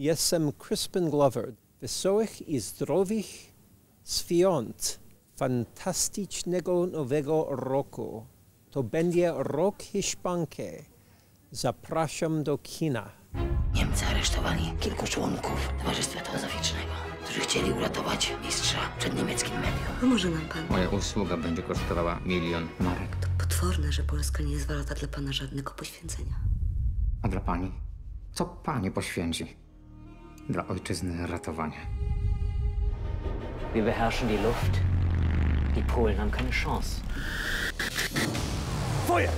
Jestem Crispin Glover. Wesołych i zdrowych świąt fantastycznego nowego roku. To będzie rok Hiszpanki. Zapraszam do kina. Niemcy aresztowali kilku członków Towarzystwa Teozoficznego, którzy chcieli uratować mistrza przed niemieckim medium. Pomoże nam pan. Moja usługa będzie kosztowała milion marek. To potworne, że Polska nie zwalcza dla pana żadnego poświęcenia. A dla pani? Co pani poświęci? Dla ojczyzny ratowania. Wir beherrschen die Luft. Die Polen haben keine Chance. Feuer!